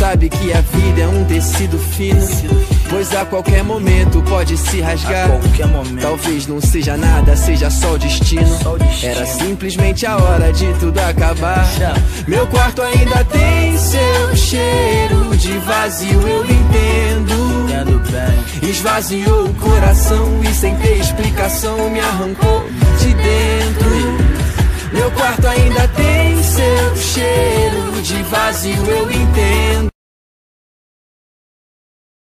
sabe que a vida é um tecido fino. Pois a qualquer momento pode se rasgar. Talvez não seja nada, seja só o destino. Era simplesmente a hora de tudo acabar. Meu quarto ainda tem seu cheiro de vazio, eu entendo. Esvaziou o coração e sem ter explicação me arrancou de dentro. Meu quarto ainda tem seu cheiro de vazio, eu entendo.